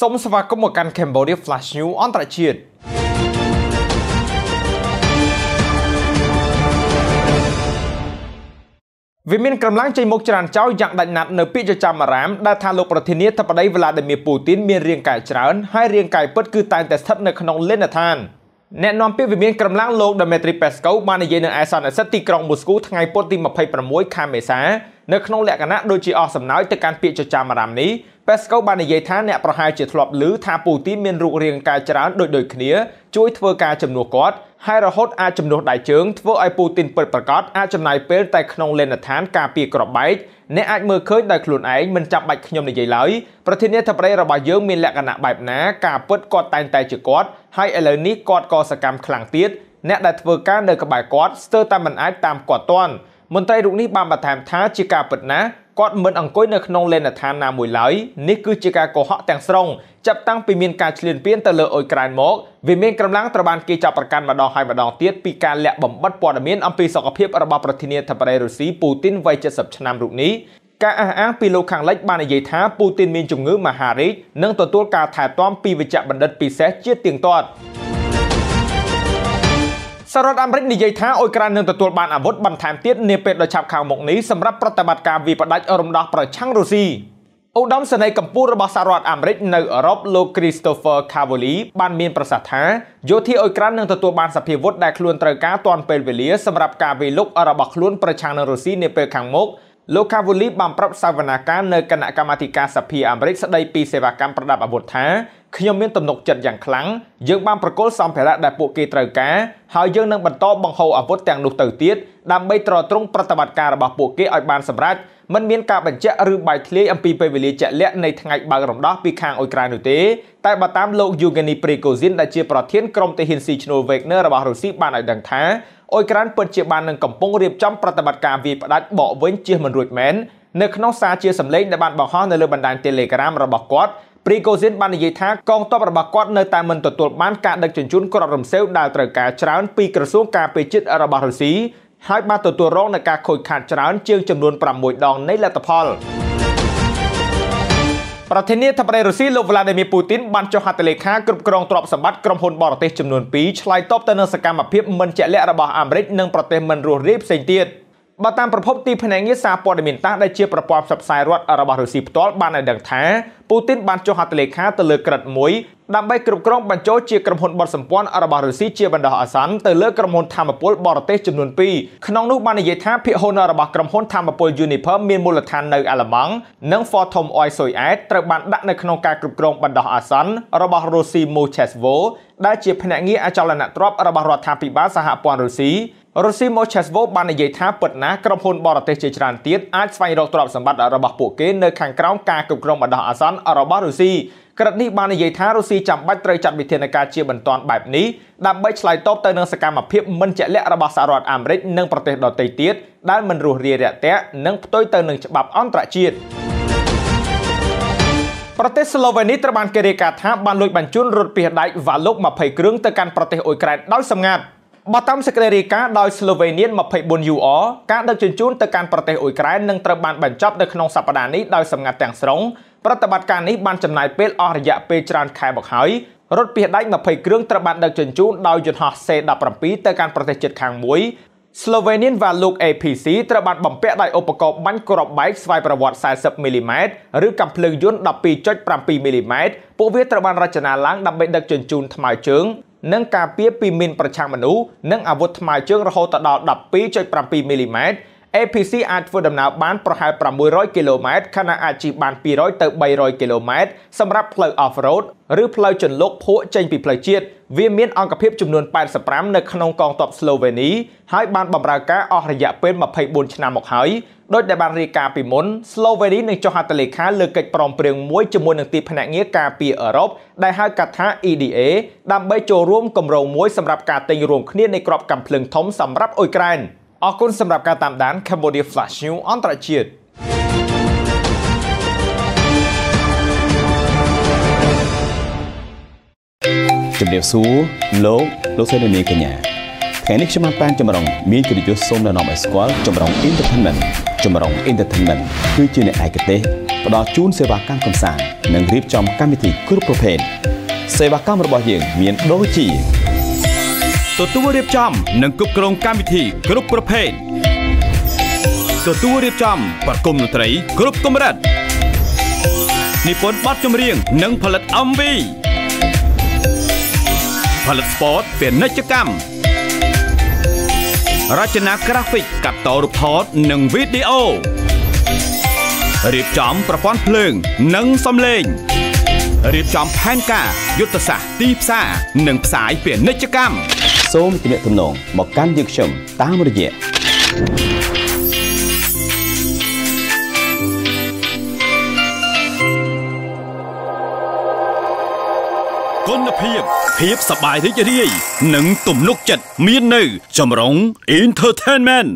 សូមស្វាគមន៍មកកាន់ Cambodia Flash News អន្តរជាតិវិមានកម្លាំងចេញមុខច្រានចោលយ៉ាងដាច់ណាត់នៅពាក្យចចាមអារាមដែលថាលោកប្រធានាធិបតីវ្លាឌីមៀពូទីនមានរាងកាយច្រើនហើយរាងកាយពិតគឺតែងតែស្ថិតនៅក្នុងលេនដ្ឋានអ្នកនាំពាក្យវិមានកម្លាំងលោក Dmitry Peskov បាននិយាយនៅឯសន្និសីទទីក្រុងមូស្គូថ្ងៃពុធទី26ខែមេសា នៅក្នុងលក្ខណៈដូចជាអស់សំណើចទៅកាន់ពាក្យចចាមអារាមនេះ Peskov បាននិយាយថាអ្នកប្រហែលជាធ្លាប់ឮថាពូទីនមានរូបរាងកាយច្រើនដូចដូចគ្នា ជួយធ្វើការជំនួសគាត់ហើយរហូតអាចជំនួសដៃជើងធ្វើឲ្យពូទីនពិតប្រាកដអាចចំណាយពេលតែក្នុងលេនដ្ឋានការពារក្របបែកអ្នកអាចមើលឃើញដោយខ្លួនឯងមិនចាំបាច់ខ្ញុំនិយាយឡើយប្រធានាធិបតីរបស់យើងមានលក្ខណៈបែបណាការពិតគាត់តែងតែជាគាត់ហើយឥឡូវនេះគាត់ក៏សកម្មខ្លាំងទៀតអ្នកដែលធ្វើការនៅក្បែរគាត់ស្ទើរតែមិនអាចតាមគាត់ទាន់ មន្ត្រីរូបនេះបានបន្ថែមថាជាការពិតណាស់គាត់មិនអង្គុយនៅក្នុងលេនដ្ឋានណាមួយឡើយនេះគឺជាការកុហកទាំងស្រុងចាប់តាំងពីមានការឈ្លានពានទៅលើអ៊ុយក្រែនមកវាមានកម្លាំងត្រូវបានគេចាប់ប្រកាន់ម្ដងហើយម្ដងទៀតពីការលាក់បំបិតព័ត៌មានអំពីសុខភាពរបស់ប្រធានាធិបតីរុស្ស៊ីពូទីនវ័យ70ឆ្នាំរូបនេះការអះអាងពីលោកខាងលិចបាននិយាយថាពូទីនមានជំងឺមហារីកនិងទទួលការថែទាំពីវិជ្ជបណ្ឌិតពិសេសជាទៀងទាត់ សហរដ្ឋអាមេរិកនិយាយថាអ៊ុយក្រែននឹងទទួលបានអាវុធបន្ថែមទៀតនាពេលដ៏ឆាប់ខាងមុខនេះសម្រាប់ប្រតិបត្តិការវាយផ្ដាច់រំដោះប្រឆាំងរុស្ស៊ីឧត្តមសេនីយ៍កម្ពុជារបស់សហរដ្ឋអាមេរិកនៅអឺរ៉ុបលោក Christopher Cavoli បានមានប្រសាសន៍ថាយោធាអ៊ុយក្រែននឹងទទួលបានសភាវុធដែលខ្លួនត្រូវការទាន់ពេលវេលាសម្រាប់ការវាយលុករបស់ខ្លួនប្រឆាំងនឹងរុស្ស៊ីនាពេលខាងមុខលោកកាវូលីបានប្រាប់សវនាការនៅគណៈកម្មាធិការសភាអាមេរិកស្ដីពីសេវាកម្មប្រដាប់អាវុធថា ខ្ញុំមានទំនុកចិត្តយ៉ាងខ្លាំងយើងបានប្រគល់សម្ភារៈដែលពួកគេត្រូវការហើយយើងនឹងបន្តបង្ហូរអាវុធទាំងនោះទៅទៀតដើម្បីទ្រទ្រង់ប្រតិបត្តិការរបស់ពួកគេឲ្យបានសម្រេចមិនមានការបញ្ជាក់ឬបែកធ្លាយអំពីពេលវេលាជាក់លាក់នៃថ្ងៃបើករំដោះពីខាងអ៊ុយក្រែននោះទេតែបើតាមលោក Yevgeny Prigozhin ដែលជាប្រធានក្រុមទាហានស៊ីឈ្នួល Wagner របស់រុស្ស៊ីបានឲ្យដឹងថាអ៊ុយក្រែនពិតជាបាននឹងកំពុងរៀបចំប្រតិបត្តិការវាយផ្ដាច់បកវិញជៀសមិនរួចមែននៅក្នុងសារជាសម្លេងដែលបានបង្ហោះនៅលើបណ្ដាញ Telegram របស់គាត់ ព្រីកូស៊ីនបាននិយាយថាកងទ័ពរបស់គាត់នៅតែមិនទទួលបានការដឹកជញ្ជូនគ្រាប់រំសេវដែលត្រូវការច្រើនពីក្រសួងការពារជាតិរបស់រុស្ស៊ីហើយបានទទួលរងនឹងការខូចខាតច្រើនជាងចំនួន6ដងនៃលទ្ធផលប្រធានាធិបតីរុស្ស៊ីលោកវ្លាឌីមៀពូទីនបានចុះហត្ថលេខាគ្រប់គ្រងទ្រព្យសម្បត្តិក្រុមហ៊ុនបរទេសចំនួន2ឆ្លើយតបទៅនឹងសកម្មភាពមិនជាក់លាក់របស់អាមេរិកនិងប្រទេសមិនរស់រាយផ្សេងទៀត។ បើតាមប្រភពទីភ្នាក់ងារសារព័ត៌មានតាសដែលជាប្រព័ន្ធផ្សព្វផ្សាយរដ្ឋរបស់រុស្ស៊ីផ្ទាល់បានឲ្យដឹងថាពូទីនបានចុះហត្ថលេខាទៅលើក្រិតមួយដើម្បីគ្រប់គ្រងបញ្ចូលជាក្រុមហ៊ុនបត់សម្ព័ន្ធរបស់រុស្ស៊ីជាបណ្ដោះអាសន្នទៅលើក្រុមហ៊ុនធម្មពលបរទេសចំនួន2ក្នុងនោះបាននិយាយថាភាគហ៊ុនរបស់ក្រុមហ៊ុនធម្មពល Uniper មានមូលដ្ឋាននៅអាល្លឺម៉ង់និង Fortum Oil Soyet ត្រូវបានដាក់នៅក្នុងការគ្រប់គ្រងបណ្ដោះអាសន្នរបស់ Rosimo Chesvo ដែលជាភ្នាក់ងារអចលនទ្រព្យរបស់រដ្ឋាភិបាលសហព័ន្ធរុស្ស៊ី រុស្ស៊ីម៉ូឆេសវូបាននិយាយថាពិតណាស់ក្រុមហ៊ុនបរទេសជាច្រើនទៀតអាចស្វែងរកទ្រព្យសម្បត្តិរបស់ពួកគេនៅខាងក្រោមការគ្រប់គ្រងបណ្ដោះអាសន្នរបស់រុស្ស៊ីក្រិតនេះបាននិយាយថារុស្ស៊ីចាំបាច់ត្រូវចាត់វិធានការជាបន្ទាន់បែបនេះដើម្បីឆ្លើយតបទៅនឹងសកម្មភាពមិនជាក់លាក់របស់សហរដ្ឋអាមេរិកនិងប្រទេសដទៃទៀតដែលមិនរស់រាយរាក់ទាក់និងផ្ទុយទៅនឹងច្បាប់អន្តរជាតិប្រទេសស្លូវេនីត្រូវបានគេរាយការណ៍ថាបានលួចបញ្ជូនរថពាសដែកវ៉ាលុក20គ្រឿងទៅកាន់ប្រទេសអ៊ុយក្រែនដោយសម្ងាត់ បើតាមសេចក្តីរាយការណ៍ដោយ Slovenian 24 UR ការដឹកជញ្ជូនទៅកាន់ប្រទេសអ៊ុយក្រែននឹងត្រូវបានបញ្ចប់នៅក្នុងសប្តាហ៍នេះដោយសម្ងាត់ទាំងស្រុងប្រតិបត្តិការនេះបានចំណាយពេលអស់រយៈពេលច្រើនខែមកហើយរថពាសដែក20គ្រឿងត្រូវបានដឹកជញ្ជូនដោយយន្តហោះ C-17 ទៅកាន់ប្រទេសជិតខាងមួយ Slovenian Valuk APC ត្រូវបានបំពាក់ដោយឧបករណ៍បាញ់គ្រាប់បែកស្វ័យប្រវត្តិ40មីលីម៉ែត្រឬកាំភ្លើងយន្ត12.7មីលីម៉ែត្រពួកវាត្រូវបានរចនាឡើងដើម្បីដឹកជញ្ជូនថ្មើរជើង និងការពារពីមីនប្រឆាំងមនុស្សនិងអាវុធថ្មើរជើងរហូតដល់12.7មីលីម៉ែត្រ APC អាចធ្វើដំណើរបានប្រហែល600គីឡូម៉ែត្រខណៈអាចជិះបាន200ទៅ300គីឡូម៉ែត្រសម្រាប់ផ្លូវ off-road ឬផ្លូវជន្លកភក់ចេញពីផ្លូវជាតិវាមានអង្គភាពចំនួន85នៅក្នុងកងទ័ពស្លូវេនីហើយបានបម្រើការអស់រយៈពេល24ឆ្នាំមកហើយដោយដែលបានរាយការណ៍ពីមុនស្លូវេនីនឹងចុះហត្ថលេខាលើកិច្ចព្រមព្រៀងមួយជាមួយនឹងទីភ្នាក់ងារការពារអឺរ៉ុបដែលហៅកាត់ថា EDA ដើម្បីចូលរួមគម្រោងមួយសម្រាប់ការទិញរួមគ្នានៃក្របកាំភ្លើងធំសម្រាប់អ៊ុយក្រែន។ អរគុណសម្រាប់ការតាមដាន Cambodia Flash News អន្តរជាតិជំរាបសួរលោកលោកសេនីកញ្ញាថ្ងៃនេះខ្ញុំបានប៉ានចម្រុងមានកិត្តិយសសូមណែនាំឲ្យស្គាល់ចម្រុង Entertainment ចម្រុង Entertainment គឺជាអ្នកឯកទេសផ្ដល់ជូនសេវាកម្មកម្សាន្តនិងរៀបចំកម្មវិធីគ្រប់ប្រភេទសេវាកម្មរបស់យើងមានដូចជា ទទួលរៀបចំ និងគ្រប់គ្រងកម្មវិធីគ្រប់ប្រភេទទទួលរៀបចំបទគុំតន្ត្រីគ្រប់កម្រិតនិពន្ធបទចម្រៀង និងផលិត MV ផលិត sport ពាណិជ្ជកម្មរចនាក្រាហ្វិកកាត់តរូបថត និងវីដេអូរៀបចំប្រព័ន្ធភ្លើង និងសំឡេងរៀបចំផែនការយុទ្ធសាស្ត្រទីផ្សារនិងផ្សាយពាណិជ្ជកម្ម សូមទំនាក់ទំនងមកកាន់យើងខ្ញុំតាមរយៈគុណភាពភាពសប្បាយរីករាយនិងទំនុកចិត្តមាននៅ ចម្រុង Entertainment